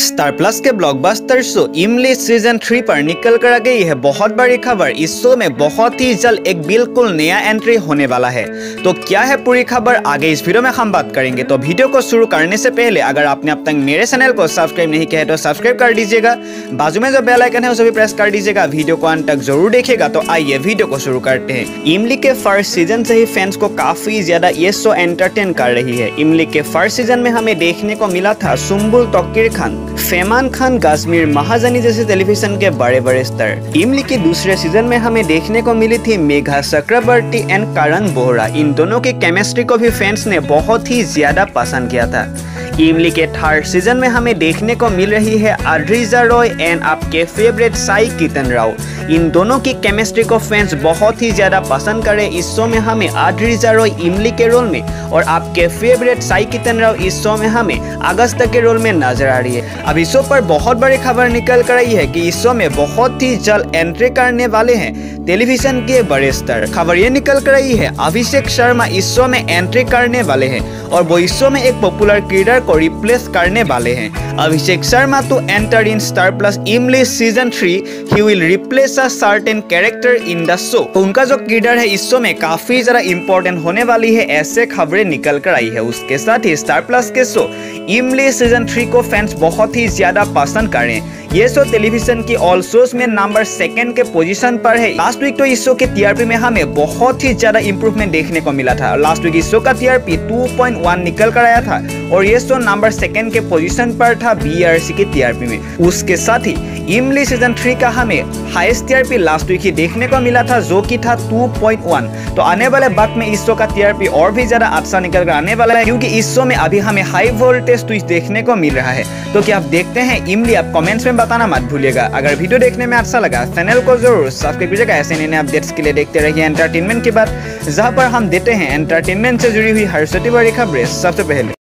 Star Plus के blockbuster show Imli season three पर निकल कर आ गई है बहुत बड़ी खबर। इस शो में बहुत ही जल्द एक बिल्कुल नया एंट्री होने वाला है। तो क्या है पूरी खबर? आगे इस वीडियो में हम बात करेंगे। तो वीडियो को शुरू करने से पहले अगर आपने अब तक मेरे चैनल को सब्सक्राइब नहीं किया है तो सब्सक्राइब कर दीजिएगा। बाजू में जो बेलाइकन है, उसे भी प्रेस कर दीजिएगा। वीडियो को अंत तक ज़रूर देखेगा तो आइए वीडियो को शुरू करते हैं। इमली के फ़र्स्ट सीज़न से ही फैंस को काफ़ी ज़्यादा ये शो एंटरटेन कर रही है। इमली के फ़र्स्ट सीज़न में हमें देखने को मिला था सुम्बुल तोकिर खान। फैमान खान काश्मीर महाजनी जैसे टेलीविज़न के बड़े बड़े स्तर। इमली के दूसरे सीज़न में हमें देखने को मिली थी मेघा चक्रवर्ती एंड करण बोहरा। इन दोनों की केमिस्ट्री को भी फैंस ने बहुत ही ज़्यादा पसंद किया था। इमली के थर्ड सीज़न में हमें देखने को मिल रही है अड्रीजा रॉय एंड आपके फेवरेट साई कीर्तन राव इन दोनों की केमिस्ट्री को फैंस बहुत ही ज़्यादा पसंद करे। इस शो में हमें अड्रीजा रॉय इमली के रोल में और आपके फेवरेट साई कीर्तन राव इस शो में हमें अगस्त के रोल में नज़र आ रही है। अब इस शो पर बहुत बड़ी खबर निकल कर आई है कि इस शो में बहुत ही जल्द एंट्री करने वाले हैं। टेलीविज़न के बड़े स्टार खबर ये निकल कर आई है, अभिषेक शर्मा इस शो में एंट्री करने वाले हैं और वो इस शो में एक पॉपुलर क्रीडर को रिप्लेस करने वाले हैं। अभिषेक शर्मा तो enter in Star Plus Imli season three he will replace a certain character in the show उनका जो क्रीडर है इस शो में काफ़ी ज़्यादा इंपॉर्टेंट होने वाली है, ऐसे खबरें निकल कर आई है। उसके साथ ही स्टार प्लस के शो इमली सीज़न थ्री को फैंस बहुत ही ज़्यादा पसंद कर। रहे ये शो टेलीविज़न की ऑल शोज़ में नंबर सेकंड के पोजीशन पर है। लास्ट वीक तो इस शो के टीआरपी में हमें बहुत ही ज़्यादा इंप्रूवमेंट देखने को मिला था। लास्ट वीक इस शो का टीआरपी 2.1 निकल कर आया था और ये शो नंबर सेकंड के पोजीशन पर था बीआरसी के टीआरपी में। उसके साथ ही इमली सीज़न थ्री का हमें हाईएस्ट टीआरपी लास्ट वीक ही देखने को मिला था, जो की था 2.1 तो आने वाले वक्त में इस शो का टीआरपी और भी ज़्यादा अच्छा निकल कर आने वाला है, क्योंकि इस शो में अभी हमें हाई वोल्टेज ट्विस्ट देखने को मिल रहा है। तो क्या आप देखते हैं इमली आप कमेंट्स में बताना मत भूलिएगा। अगर वीडियो देखने में अच्छा लगा चैनल को ज़रूर सब्सक्राइब कीजिएगा। ऐसे नए नए अपडेट्स के लिए देखते रहिए एंटरटेनमेंट की बात जहाँ पर हम देते हैं एंटरटेनमेंट से जुड़ी हुई हर छोटी बड़ी खबरें। सबसे पहले